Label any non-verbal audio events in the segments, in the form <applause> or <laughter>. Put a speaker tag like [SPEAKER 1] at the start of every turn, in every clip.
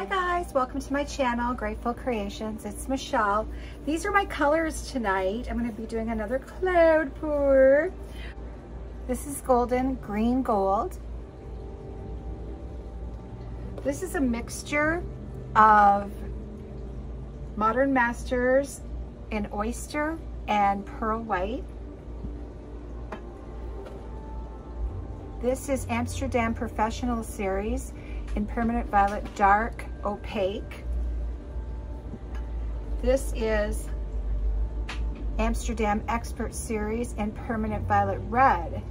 [SPEAKER 1] Hi guys, welcome to my channel, Grateful Creations. It's Michelle. These are my colors tonight. I'm gonna be doing another cloud pour. This is golden green gold. This is a mixture of Modern Masters in oyster and pearl white. This is Amsterdam Professional Series in Permanent Violet Dark Opaque. This is Amsterdam Expert Series in Permanent Violet Red.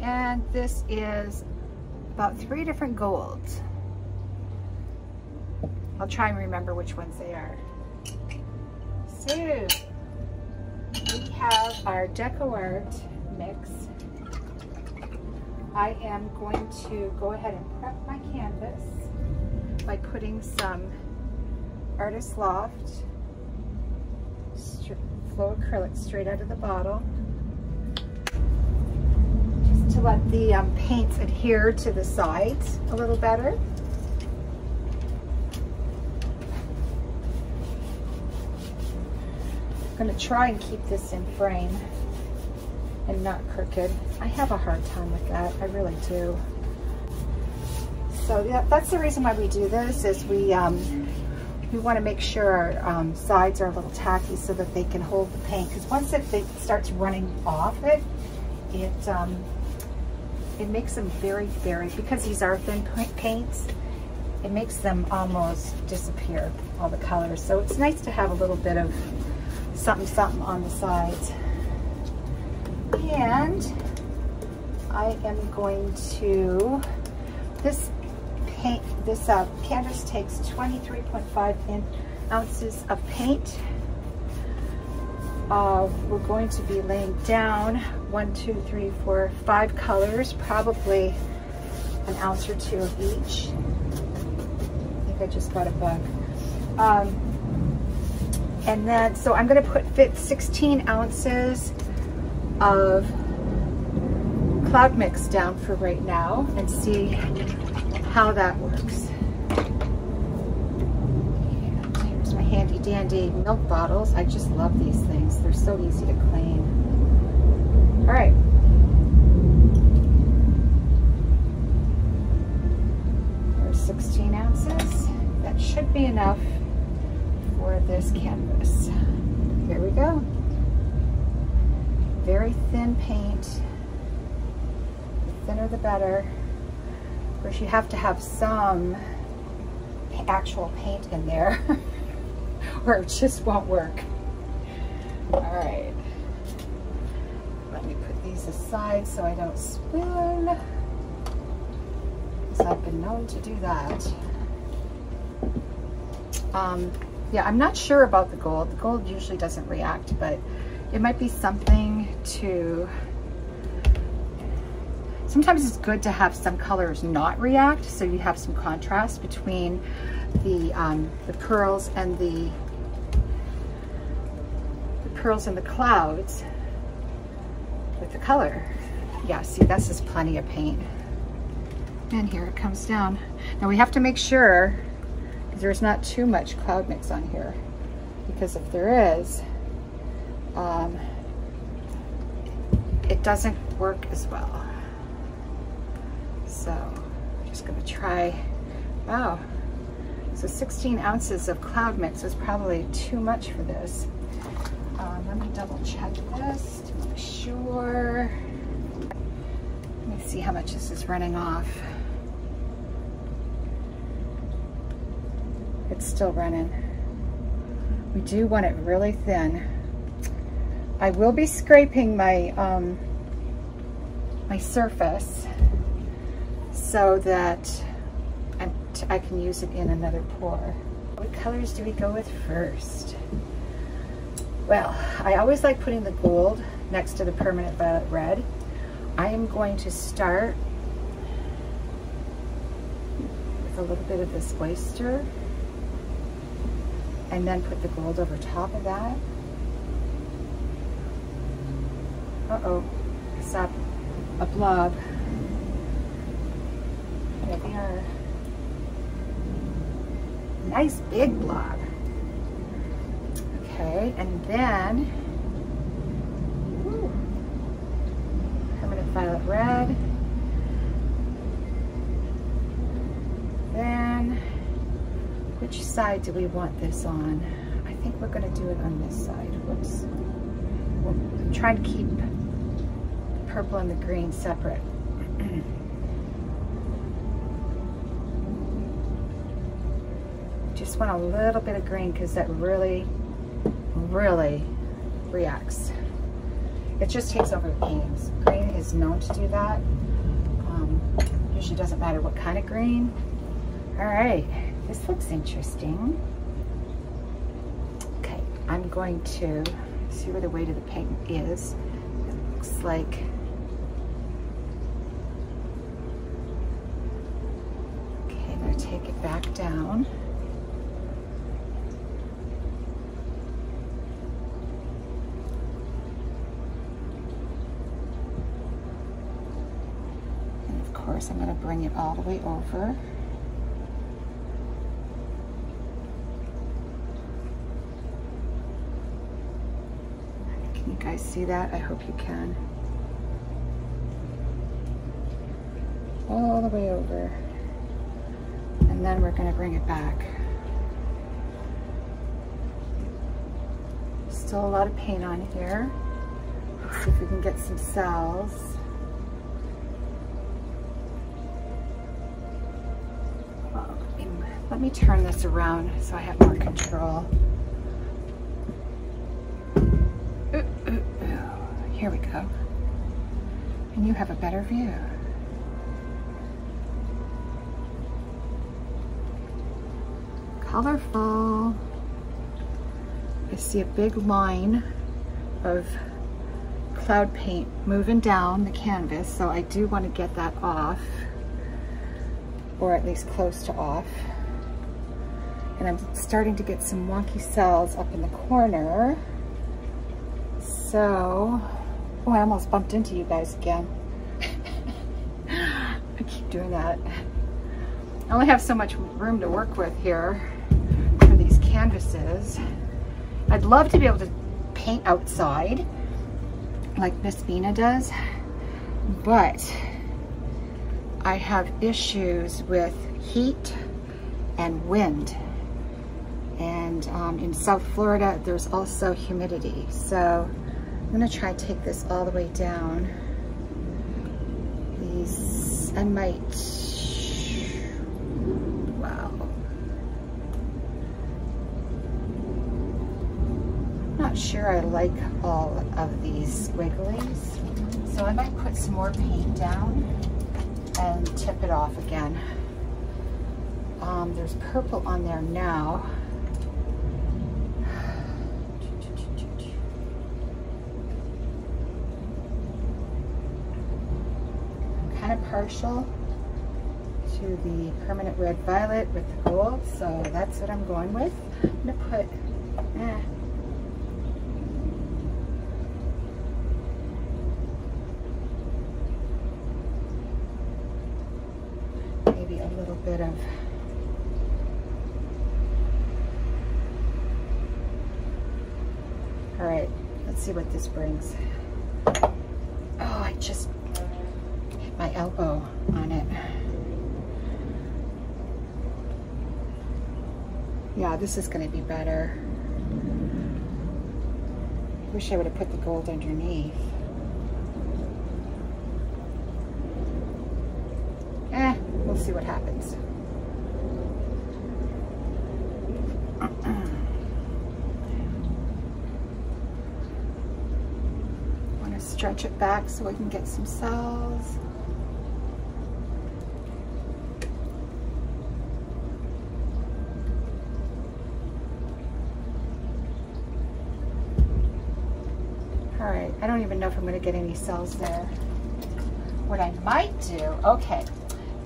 [SPEAKER 1] And this is about three different golds. I'll try and remember which ones they are. So, we have our Deco Art mix. I am going to go ahead and prep my canvas by putting some Artist Loft flow acrylic straight out of the bottle just to let the um, paints adhere to the sides a little better. I'm going to try and keep this in frame and not crooked. I have a hard time with that. I really do. So yeah, that's the reason why we do this is we um, we want to make sure our um, sides are a little tacky so that they can hold the paint. Because once it, it, starts running off it, it um, it makes them very, very, because these are thin paints, it makes them almost disappear, all the colors. So it's nice to have a little bit of something, something on the sides. And I am going to, this paint, this uh, canvas takes 23.5 ounces of paint. Uh, we're going to be laying down one, two, three, four, five colors, probably an ounce or two of each. I think I just got a bug. Um, and then, so I'm gonna put fit 16 ounces of cloud mix down for right now and see how that works. Here's my handy dandy milk bottles. I just love these things. They're so easy to clean. All right. There's 16 ounces. That should be enough for this canvas. Here we go very thin paint. The thinner the better. Of course, you have to have some actual paint in there <laughs> or it just won't work. All right. Let me put these aside so I don't spill. Because I've been known to do that. Um, yeah, I'm not sure about the gold. The gold usually doesn't react, but it might be something to, sometimes it's good to have some colors not react so you have some contrast between the, um, the pearls and the, the pearls and the clouds with the color. Yeah, see, this is plenty of paint. And here it comes down. Now we have to make sure there's not too much cloud mix on here because if there is, um, it doesn't work as well. So I'm just gonna try, wow. So 16 ounces of cloud mix is probably too much for this. Um, let me double check this to make sure. Let me see how much this is running off. It's still running. We do want it really thin. I will be scraping my, um, my surface so that I'm I can use it in another pour. What colors do we go with first? Well, I always like putting the gold next to the permanent violet red. I am going to start with a little bit of this oyster and then put the gold over top of that. Uh-oh, it's up a blob. There we are. nice big blob. Okay, and then permanent violet red. Then, which side do we want this on? I think we're gonna do it on this side. Whoops. We'll try to keep purple and the green separate. <clears throat> Just want a little bit of green because that really, really reacts. It just takes over the paintings. Green is known to do that. Um, usually doesn't matter what kind of green. All right, this looks interesting. Okay, I'm going to see where the weight of the paint is. It looks like Okay, I'm gonna take it back down. And of course, I'm gonna bring it all the way over. Can you guys see that? I hope you can. All the way over. And then we're gonna bring it back. Still a lot of paint on here. Let's see if we can get some cells. Let me turn this around so I have more control. Ooh, ooh, ooh. Here we go. And you have a better view. Colorful. I see a big line of cloud paint moving down the canvas, so I do want to get that off, or at least close to off. And I'm starting to get some wonky cells up in the corner. So, oh, I almost bumped into you guys again. <laughs> I keep doing that. I only have so much room to work with here canvases. I'd love to be able to paint outside like Miss Vina does, but I have issues with heat and wind. And um, in South Florida, there's also humidity. So I'm gonna try take this all the way down. These, I might, wow. Not sure I like all of these squigglies. So I might put some more paint down and tip it off again. Um, there's purple on there now. I'm kind of partial to the permanent red violet with the gold, so that's what I'm going with. I'm gonna put, eh, maybe a little bit of All right, let's see what this brings. Oh, I just hit my elbow on it. Yeah, this is going to be better. Wish I would have put the gold underneath. Eh, we'll see what happens. Want to stretch it back so we can get some cells. All right, I don't even know if I'm going to get any cells there. What I might do, okay,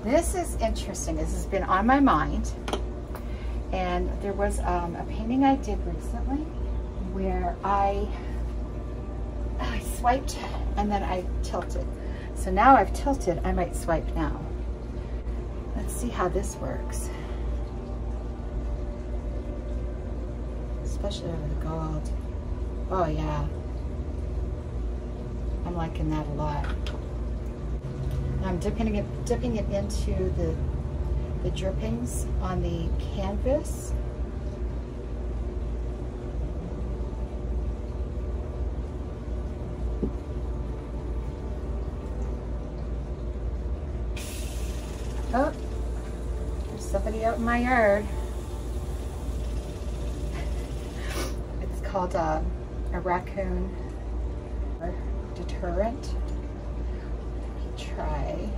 [SPEAKER 1] this is interesting. This has been on my mind. And there was um, a painting I did recently where I swiped and then I tilted. It. So now I've tilted, I might swipe now. Let's see how this works. especially over the gold. Oh yeah. I'm liking that a lot. I'm dipping it, dipping it into the, the drippings on the canvas. Oh, there's yard. It's called uh, a raccoon deterrent. Try.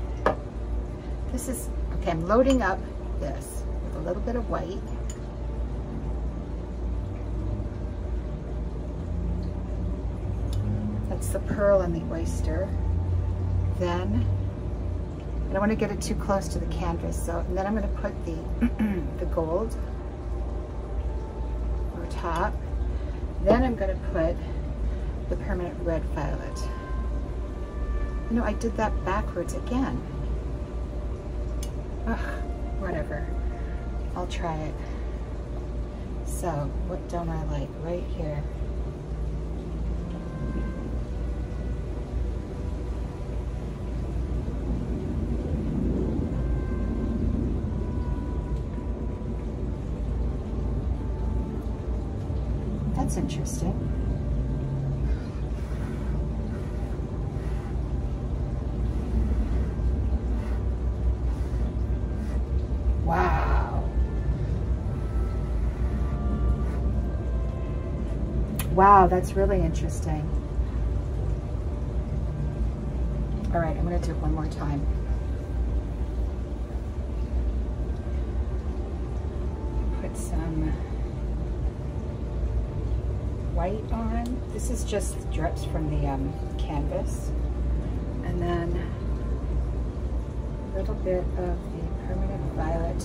[SPEAKER 1] This is, okay, I'm loading up this with a little bit of white. That's the pearl and the oyster. Then I don't want to get it too close to the canvas. So and then I'm going to put the, <clears throat> the gold over top. Then I'm going to put the permanent red violet. You know, I did that backwards again. Ugh, whatever. I'll try it. So, what don't I like? Right here. That's interesting. Wow. Wow, that's really interesting. All right, I'm gonna do it one more time. Put some white on. This is just drips from the um, canvas. And then a little bit of the permanent violet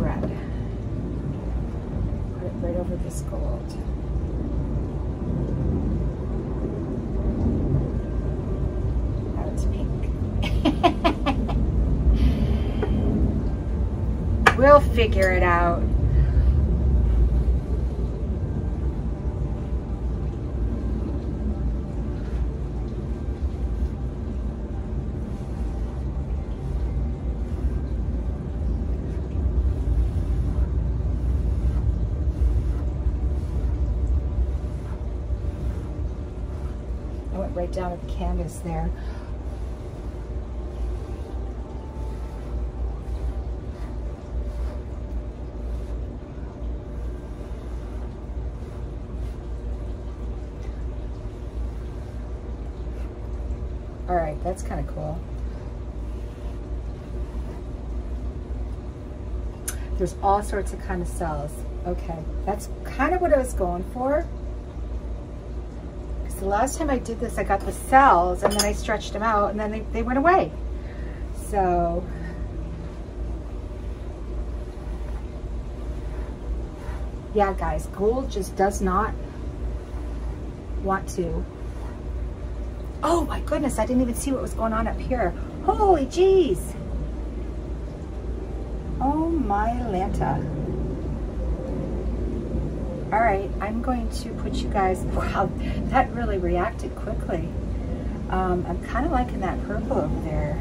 [SPEAKER 1] red. Put it right over this gold. Now it's pink. <laughs> we'll figure it out. Right down at the canvas there. All right, that's kind of cool. There's all sorts of kind of cells. Okay, that's kind of what I was going for the last time I did this, I got the cells and then I stretched them out and then they, they went away. So, yeah, guys, gold just does not want to. Oh my goodness, I didn't even see what was going on up here. Holy jeez. Oh my Lanta. All right, I'm going to put you guys, <laughs> wow, that really reacted quickly. Um, I'm kind of liking that purple over there.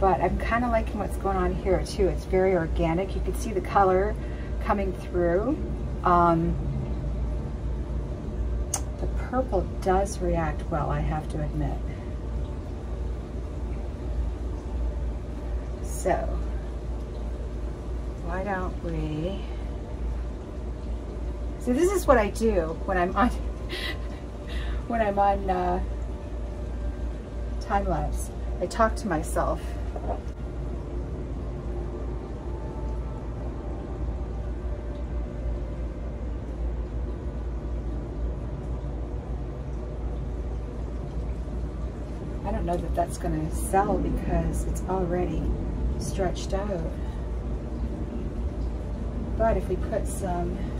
[SPEAKER 1] But I'm kind of liking what's going on here too. It's very organic. You can see the color coming through. Um, the purple does react well, I have to admit. So, why don't we so this is what I do when I'm on <laughs> when I'm on uh, time lapse. I talk to myself. I don't know that that's going to sell because it's already stretched out. But if we put some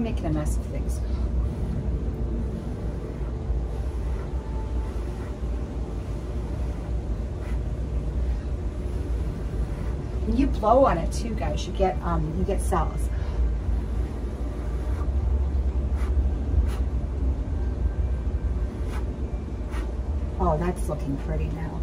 [SPEAKER 1] I'm making a mess of things. And you blow on it too, guys. You get um, you get cells. Oh, that's looking pretty now.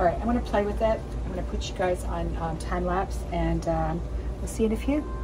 [SPEAKER 1] All right, I'm gonna play with it. I'm gonna put you guys on um, time lapse and um, we'll see you in a few.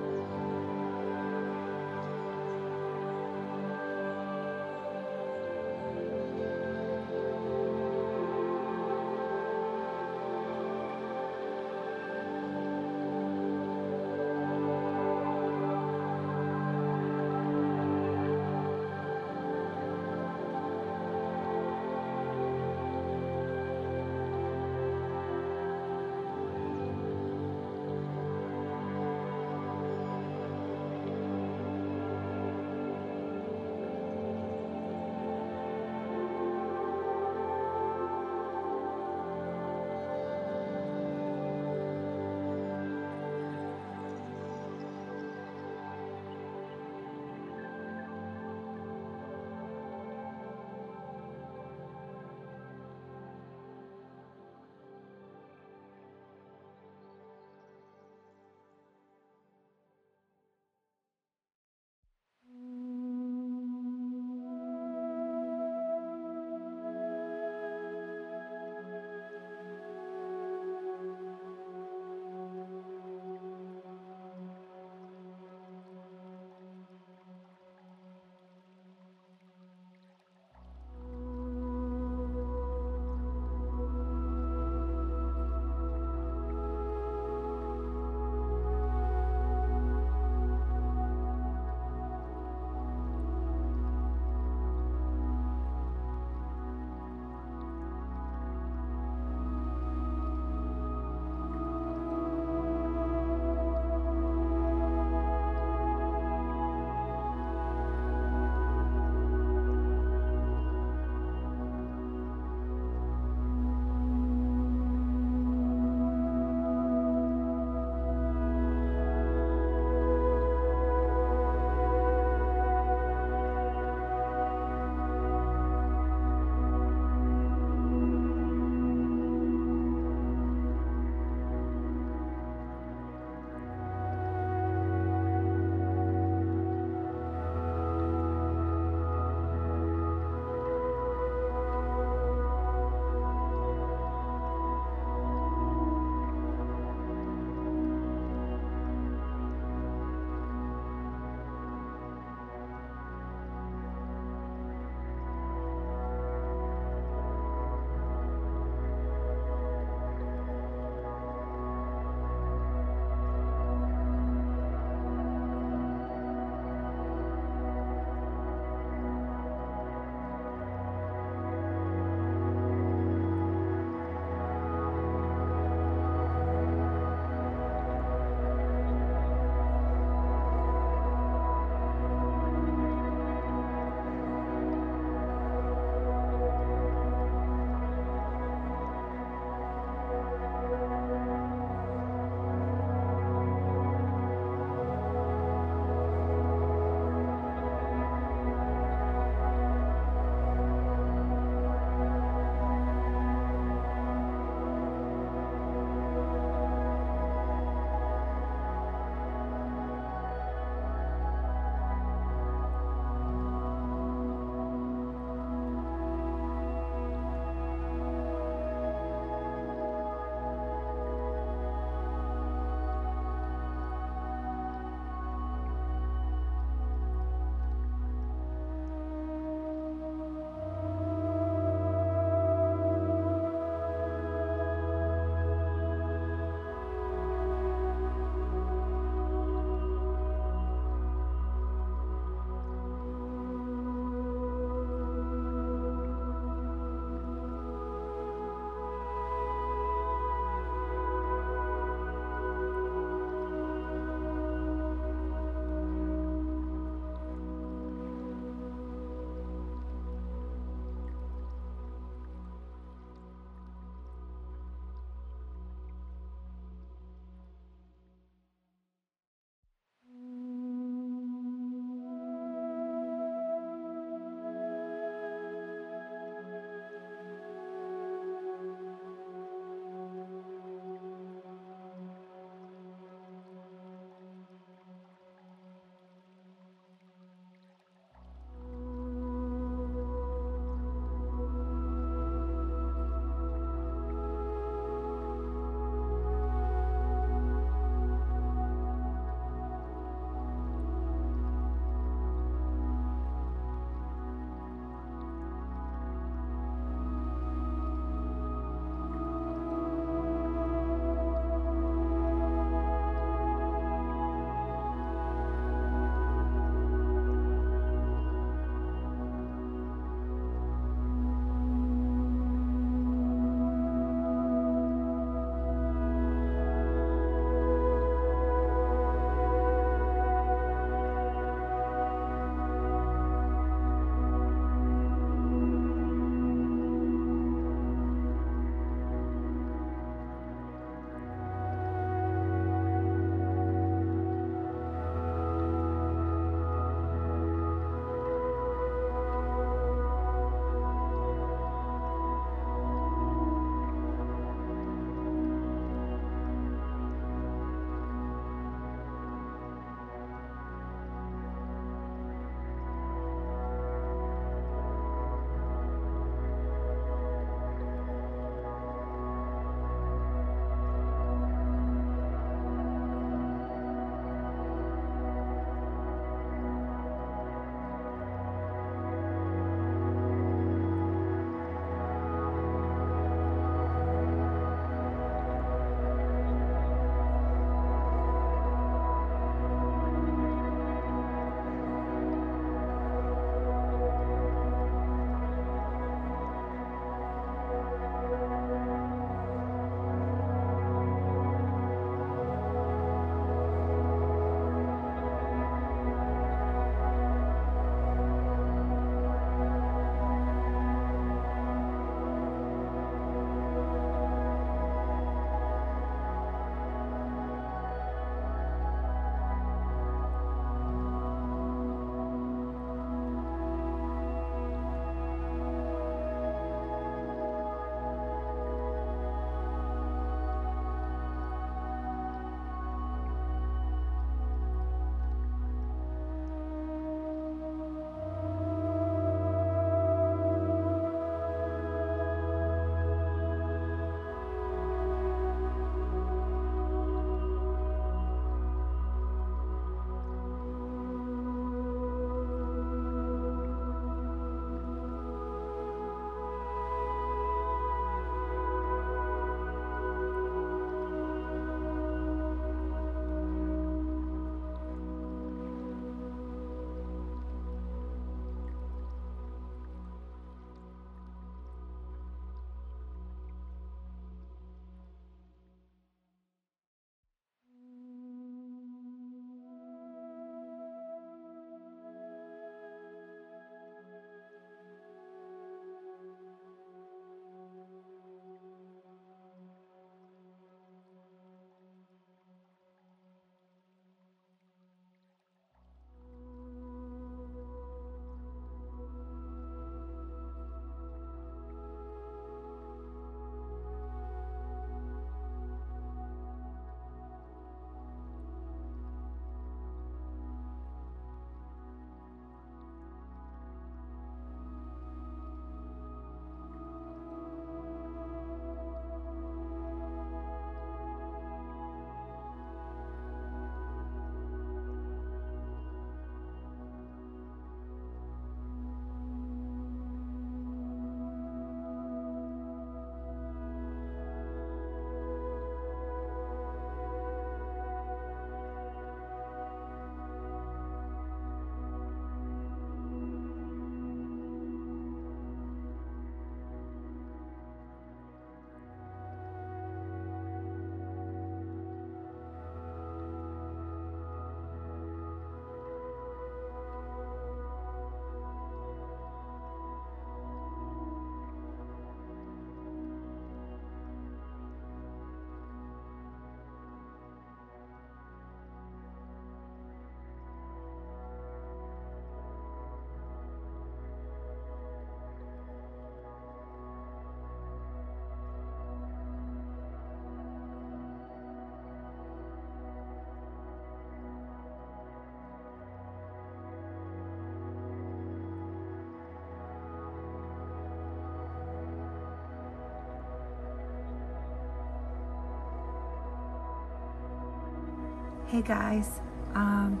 [SPEAKER 1] Hey guys, um,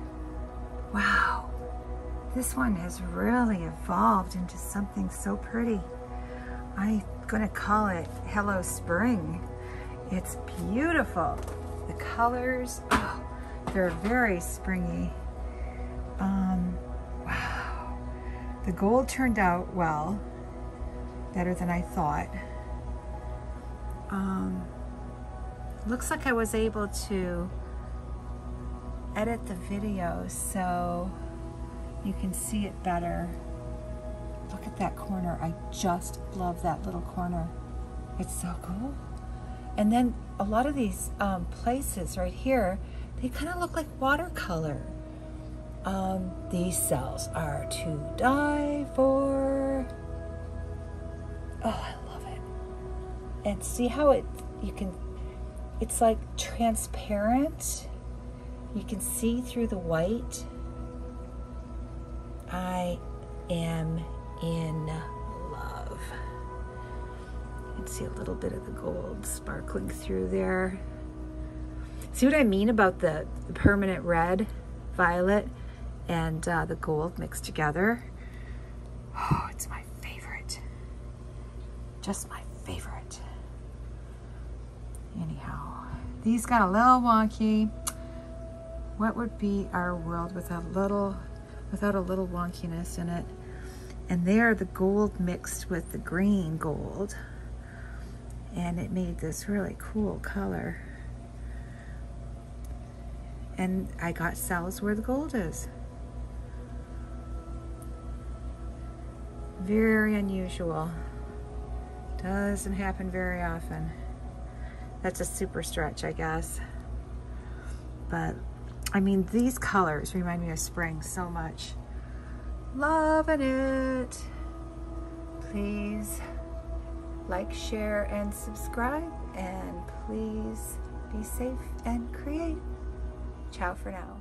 [SPEAKER 1] wow, this one has really evolved into something so pretty. I'm gonna call it Hello Spring. It's beautiful. The colors, oh, they're very springy. Um, wow. The gold turned out well, better than I thought. Um, looks like I was able to edit the video so you can see it better. Look at that corner. I just love that little corner. It's so cool. And then a lot of these um, places right here, they kind of look like watercolor. Um, these cells are to die for. Oh, I love it. And see how it, you can, it's like transparent you can see through the white. I am in love. You can see a little bit of the gold sparkling through there. See what I mean about the, permanent red, violet, and uh, the gold mixed together? Oh, it's my favorite. Just my favorite. Anyhow, these got a little wonky. What would be our world without a little, without a little wonkiness in it? And there, the gold mixed with the green gold, and it made this really cool color. And I got cells where the gold is. Very unusual. Doesn't happen very often. That's a super stretch, I guess. But I mean, these colors remind me of spring so much. Loving it. Please like, share, and subscribe. And please be safe and create. Ciao for now.